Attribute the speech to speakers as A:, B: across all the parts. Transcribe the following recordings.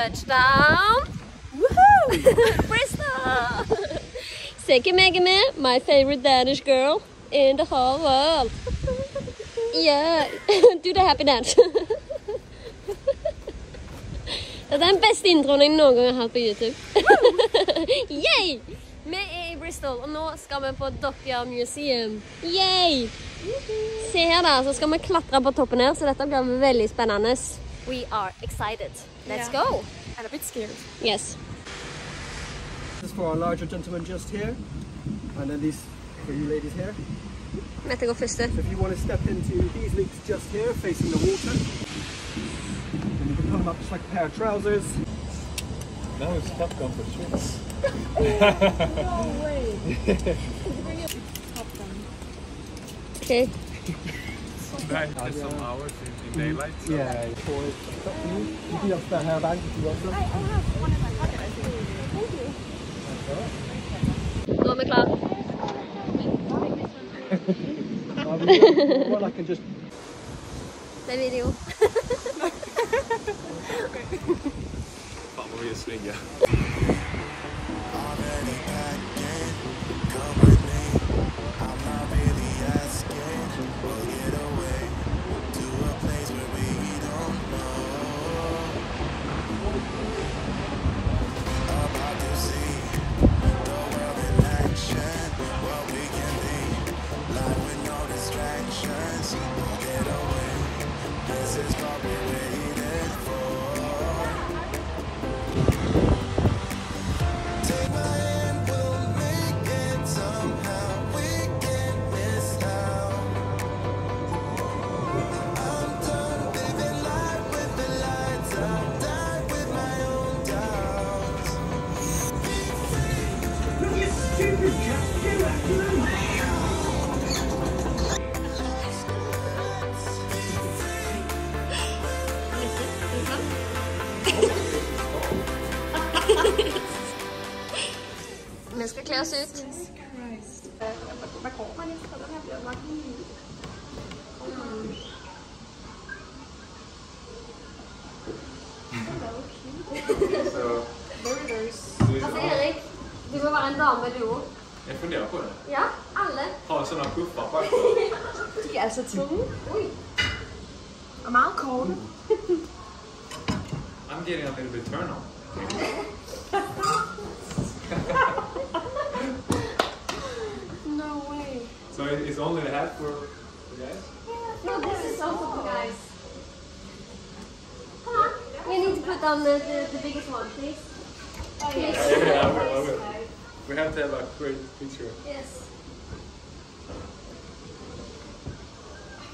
A: Touchdown! Woohoo! Bristol! Seki med? my favorite Danish girl in the whole world. Yeah, do the happy dance. Dette er den beste introen jeg noen gang har hatt på YouTube. Yay! Vi er i Bristol, og nå skal vi på Dockyard Museum. Yay! Se her, da, så skal vi klatre på toppen her, så dette blir veldig spennende. We are excited. Let's
B: Yeah.
A: go!
B: And a bit scared.
A: Yes.
C: This is for our larger gentleman just here, and then these for you ladies here.
A: Mette går først.
C: So if you want to step into these leaks just here, facing the water, then you can put them up just like a pair of trousers.
D: Now it's Top Gun for sure.
B: No way.
A: Okay.
D: Nice. some hours in, in daylight. so-
C: Yeah, for it's up to you. You can have spare hair bank if you want them.
A: Nå er vi klare.
C: Um, well, I can just
A: Det er video.
D: Fan vad vi är snygga.
A: Vi
B: Very, very
A: Altså, Erik, du må være en dame, du.
D: Jag funderar på det.
A: Ja, alle.
D: Ha sådana puffar på
B: De er altså tunge.
A: Oi.
B: Og meget korte.
D: I'm getting a little bit turn on.
B: No way.
D: So it's only the hat for for guys?
A: No, this is also for guys. Come on. We need to put on the, the, the biggest one, please. Oh, please.
D: Yeah, yeah, I will, I will. We have to have a great picture.
A: Yes.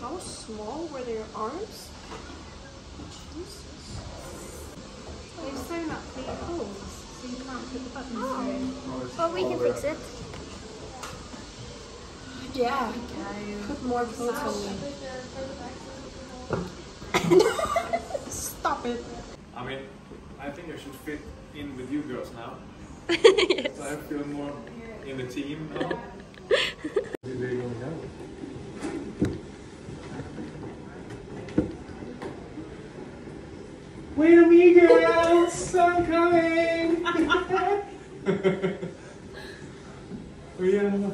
B: How small were their arms? Jesus.
E: They've sewn up the oh. holes so you can't put the buttons through. Oh.
A: But we can fix it.
B: Yeah. Put more clothes on me. Stop it.
D: I mean, I think I should fit in with you girls now. So I feel more in the team now. Where are you going?
C: Wait a me, girls! I'm coming!
D: Oh yeah.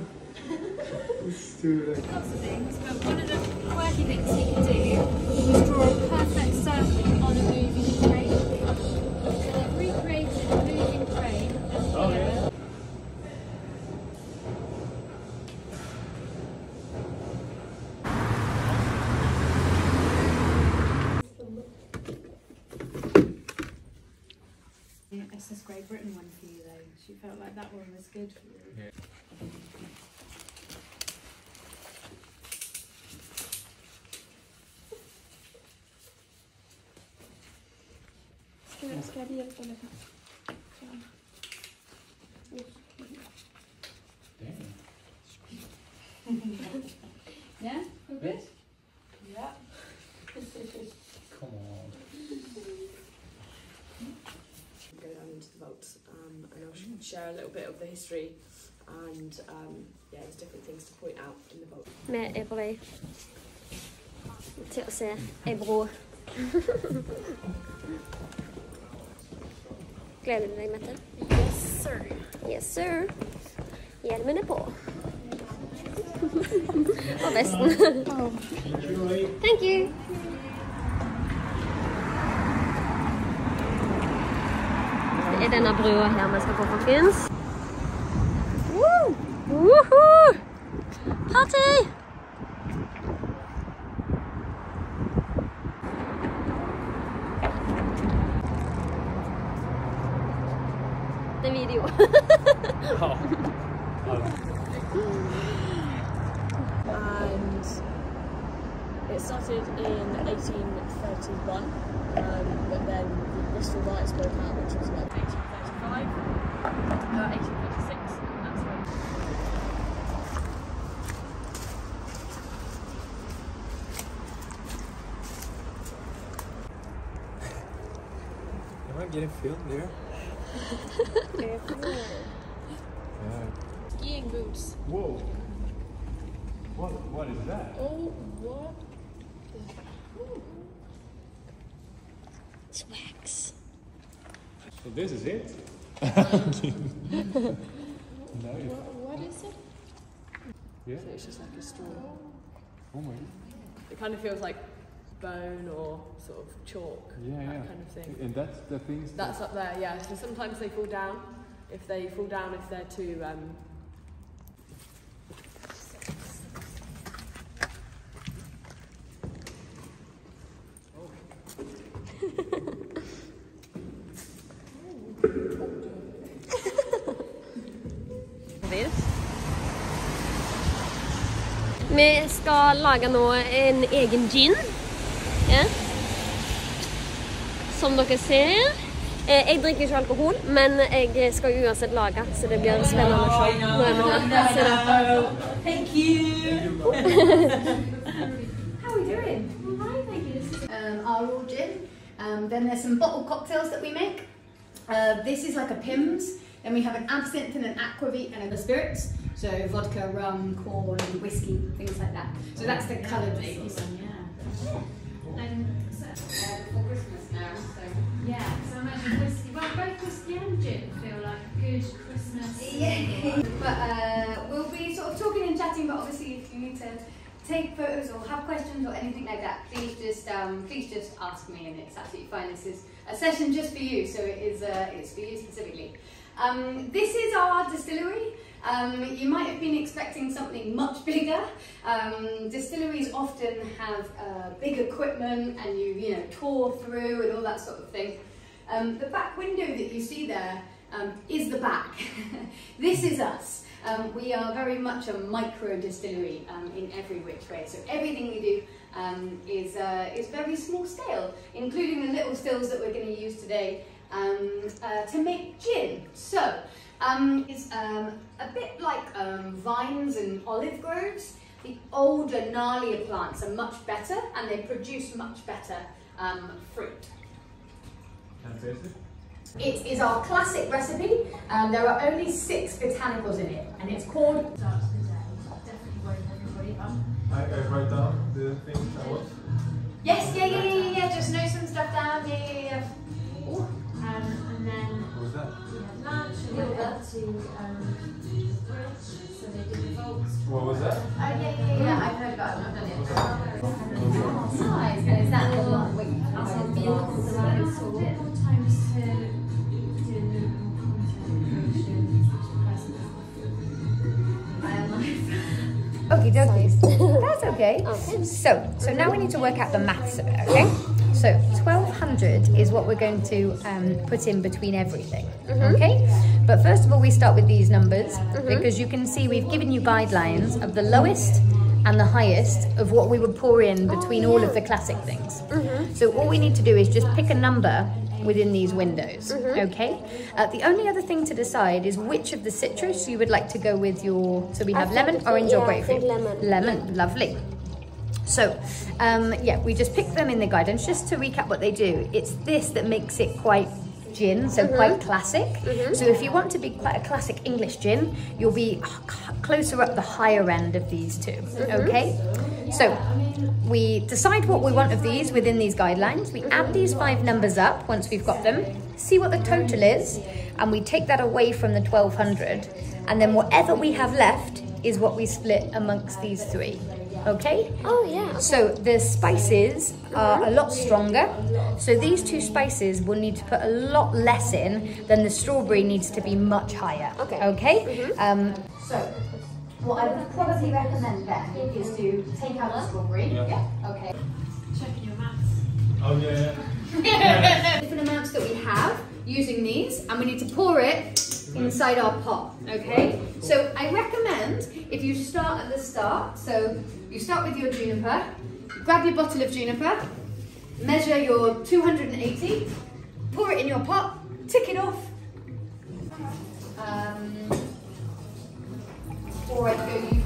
D: Let's do that.
E: Lots of things, but one of the quirky things you can do is draw a perfect circle on a moving train. So they've recreated a moving train here. Yeah, SS Great Britain one for you though. She felt like that one was good for you.
B: Ska, ska jag hjälpa dig?
F: The history and um, yeah, there's different things to point out in the book.
A: Vi er på vei til å se ei bro. Gleder du deg, Mette?
F: Yes, sir.
A: Yes, sir. Hjelmen er på. Og vesten. Thank you. Det er denne brua her vi skal på, folkens.
F: And it started in 1831, um, but then the Bristol riots broke out, which was like 1835, uh, 1836, and that's when.
D: Am I getting filmed there? Yeah.
F: Boots.
D: Whoa. What? What is that?
F: Oh, what?
A: It's wax.
D: So this is it? no, you-
F: What is it?
D: yeah.
F: So it's just like a straw.
D: Oh my.
F: It kind of feels like bone or sort of chalk,
D: Yeah,
F: that
D: yeah.
F: kind of thing.
D: And that's the things.
F: That's up there, yeah. So sometimes they fall down. If they fall down, if they're too um,
A: Vi skal lage nå en egen gin. Ja. Som dere ser. Eh, Jeg drikker ikke alkohol, men jeg skal uansett lage, så det blir spennende å se. Nå er vi her.
G: Um, our raw gin. Um, then there's some bottle cocktails that we make. Uh, this is like a Pims. Then we have an absinthe and an aquavit and a spirits. So vodka, rum, corn, whiskey, things like that. So that's the coloured labels.
E: and so,
G: for Christmas now, so.
E: yeah, so I imagine whiskey. Well, both whiskey and gin feel like a good Christmas.
G: Yeah. but uh, we'll be sort of talking and chatting. But obviously, if you need to take photos or have questions or anything like that, please just um, please just ask me, and it's absolutely fine. This is a session just for you, so it is uh, it's for you specifically. Um, this is our distillery. Um, you might have been expecting something much bigger. Um, distilleries often have uh, big equipment, and you you know tour through and all that sort of thing. Um, the back window that you see there um, is the back. this is us. Um, we are very much a micro distillery um, in every which way. So everything we do is, uh, is very small scale, including the little stills that we're going to use today um, uh, to make gin. So um, it's um, a bit like um, vines and olive groves. The older, gnarlier plants are much better and they produce much better um, fruit.
D: Can I taste it?
G: It is our classic recipe. Um, there are only six botanicals in it, and it's called.
E: Start the day. Definitely woke everybody up.
D: I, I write down the things I want.
G: Yes, yeah, yeah, yeah, yeah. Just know some stuff down. Yeah, yeah, yeah. Ooh.
E: To um. So they did the vaults.
D: What was that?
G: Oh yeah, yeah, yeah. I've heard about it. I've done it. Nice. And is that the one? Wait,
E: So we had a bit more to do content creation, present.
G: Okay, dokie. That's okay.
A: Okay.
G: So, so now we need to work out the maths of it, okay? So, 1200 is what we're going to um, put in between everything, okay? But first of all, we start with these numbers because you can see we've given you guidelines of the lowest and the highest of what we would pour in between all of the classic things. So, all we need to do is just pick a number within these windows, okay? Uh, the only other thing to decide is which of the citrus you would like to go with your. So, we have lemon, orange,
A: yeah,
G: or grapefruit.
A: lemon.
G: Lemon, lovely. So, um, yeah, we just pick them in the guidance. Just to recap what they do, it's this that makes it quite gin, so mm-hmm. quite classic. Mm-hmm. So, if you want to be quite a classic English gin, you'll be closer up the higher end of these 2 mm-hmm. Okay? So, we decide what we want of these within these guidelines. We add these five numbers up once we've got them. see what the total is, and we take that away from the 1200, and then whatever we have left is what we split amongst these three. Okay?
A: Oh yeah.
G: So the spices are a lot stronger. So these two spices will need to put a lot less in than the strawberry needs to be much higher.
A: Okay.
G: Okay? Um, so what I would probably recommend then is to take out the strawberry. Yeah. Okay.
E: Checking your maths.
D: Oh yeah, yeah.
G: Different amounts that we have using these, and we need to pour it inside our pot. Okay. So I recommend if you start at the start. So you start with your juniper. Grab your bottle of juniper. Measure your 280. Pour it in your pot. Tick it off. Um, go. You go.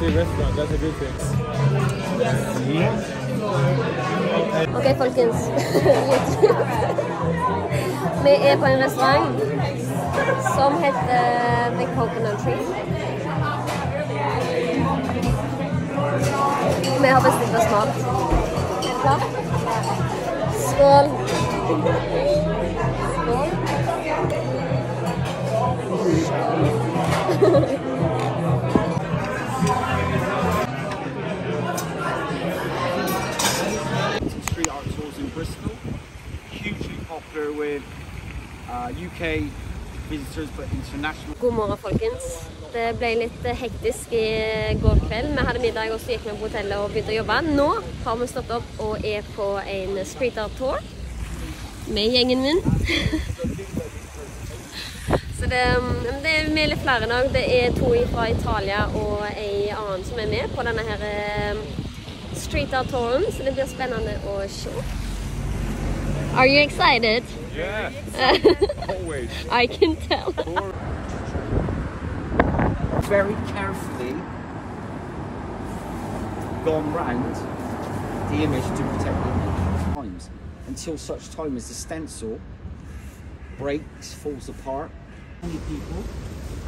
D: Busy restaurant, that's a good thing.
A: Ok, folkens. Vi er på en restaurant som heter The Coconut Tree. Vi har bestilt oss mat. Skål. Skål.
C: Bristol. Hugely popular with uh, UK visitors, but international.
A: God morgen, folkens. Det ble litt eh, hektisk i går kveld. Vi hadde middag og så gikk vi på hotellet og begynte å jobbe. Nå har vi stått opp og er på en street art tour med gjengen min. så det, mm, det er er litt flere dag. Det er to fra Italia og ei annen som er med på denne her eh, street art touren, så det blir spennende å se. Are you excited?
D: Yeah, always.
A: I can tell.
C: Very carefully gone round the image to protect the times until such time as the stencil breaks, falls apart. Many people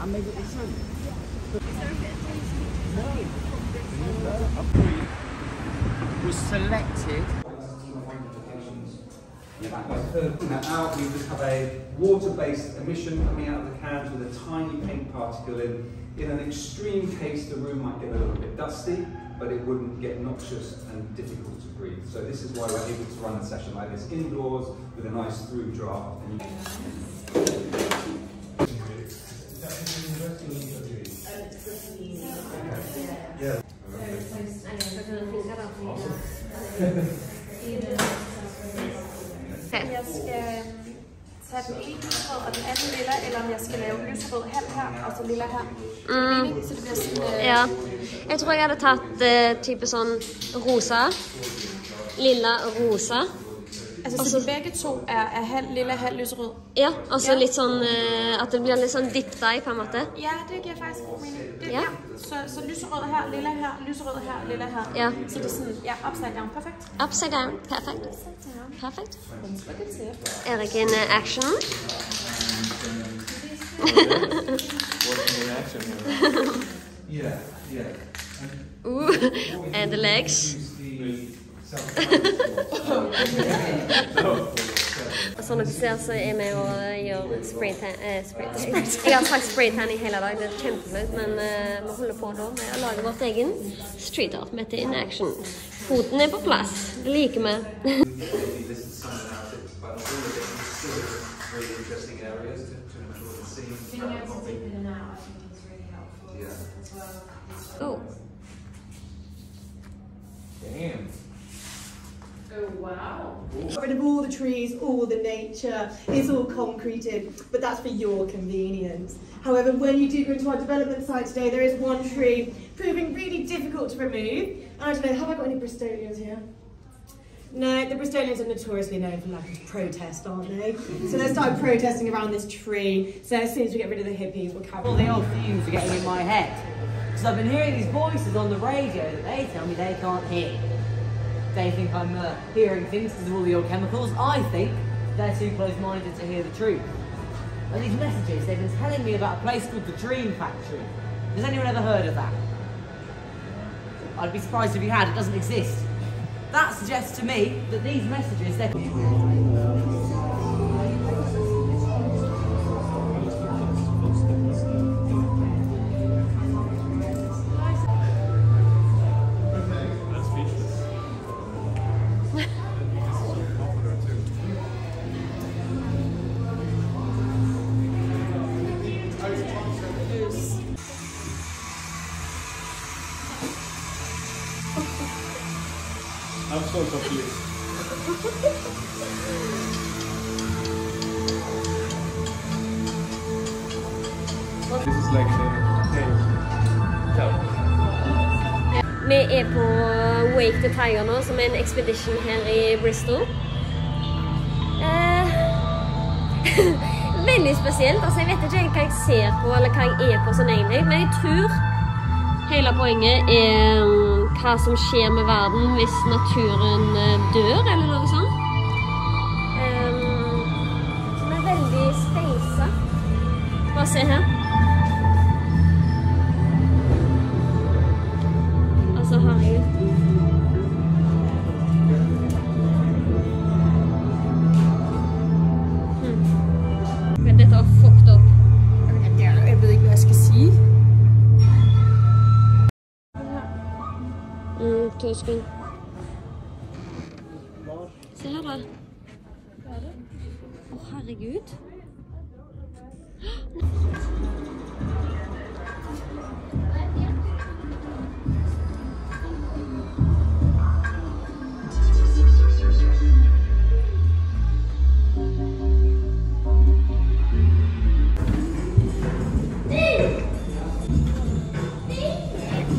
C: and maybe it's was selected
H: Like putting that out, we just have a water-based emission coming out of the cans with a tiny paint particle in. In an extreme case, the room might get a little bit dusty, but it wouldn't get noxious and difficult to breathe. So this is why we're able to run a session like this indoors with a nice through draft. And you-
B: Jeg skal tage den ene lyserød og den anden lilla, eller om jeg skal lave lyserød halv her, og så lilla her. Mm. Så det bliver sådan... Øh,
A: Ja. Jeg tror jeg hadde tatt eh, type sånn rosa, lilla rosa.
B: Altså, så de begge to er, er halv lilla, halv lyserød.
A: Ja, og så
B: Ja.
A: litt sånn uh, At det blir litt sånn dipp deg, på en måte.
B: Ja, det gir faktisk god mening. Det,
A: Ja.
B: ja. Så, så lyserød her, lilla her, lyserød her, lilla her.
A: Ja.
B: Så det er sånn ja, upside down. Perfekt.
A: Upside down. Perfekt. Perfekt. Erik in eh, action. Ooh, and the legs. Som dere ser, så er vi og eh, gjør spraytan eh, spray Jeg har sagt spraytan i hele dag, det er kjempeflaut, men eh, vi holder på da med å lage vårt egen street art med In Action. Foten er på plass. Det liker vi. oh.
D: Damn.
E: Oh, wow.
I: Got rid of all the trees, all the nature, it's all concreted, but that's for your convenience. However, when you do go into our development site today, there is one tree proving really difficult to remove. And I don't know, have I got any Bristolians here? No, the Bristolians are notoriously known for liking to protest, aren't they? So they started protesting around this tree. So as soon as we get rid of the hippies, we'll carry
J: All the old fumes are getting in my head. Because I've been hearing these voices on the radio that they tell me they can't hear. They think I'm uh, hearing things because of all the old chemicals. I think they're too close-minded to hear the truth. And these messages, they've been telling me about a place called the Dream Factory. Has anyone ever heard of that? I'd be surprised if you had, it doesn't exist. That suggests to me that these messages, they're...
D: Confused. This is like the tell.
A: Vi er på Wake the Tiger nå, som er en expedition her i Bristol. Eh, veldig spesielt. Altså, jeg vet ikke hva jeg ser på, eller hva jeg er på sånn egentlig, men jeg tror hele poenget er mm, hva som skjer med verden hvis naturen eh, dør, eller noe sånt. Um, som er veldig speisa. Bare se her. Sekunder. Se her, da. Å, herregud.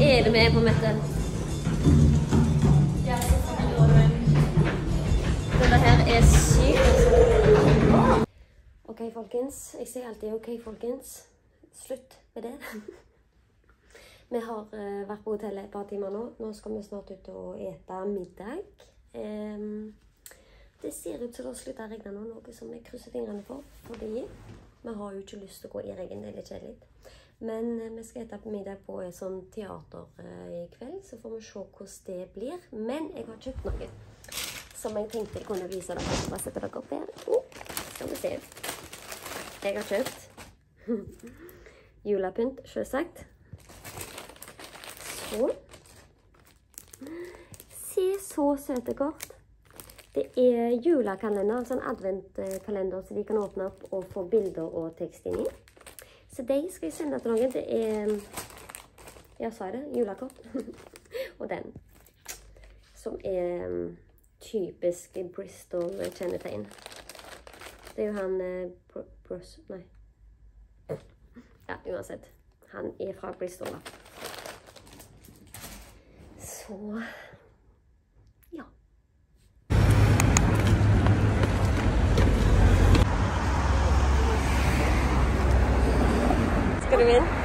A: Er det med på Mette? Er sykt. OK, folkens. Jeg sier alltid OK, folkens. Slutt med det. Vi har eh, vært på hotellet et par timer nå. Nå skal vi snart ut og ete middag. Det ser ut til å slutte å regne nå, noe som jeg krysser fingrene for. Fordi vi har jo ikke lyst til å gå i regn. Det er litt kjedelig. Men eh, vi skal ete middag på et sånn teater eh, i kveld, så får vi se hvordan det blir. Men jeg har kjøpt noe som jeg tenkte jeg kunne vise dere. Bare sette dere opp her. Oh, skal vi se. Jeg har kjøpt julepynt, selvsagt. Så. Se så søte kort. Det er julekalender, altså en adventkalender så de kan åpne opp og få bilder og tekst inn i. Så de skal jeg sende til noen. Det er Jeg sa det, julekort. og den. Som er typisk Bristol-kjennetegn. Det er jo han eh, Bros... Nei. Ja, uansett. Han er fra Bristol, da. Så Ja. Skal du inn?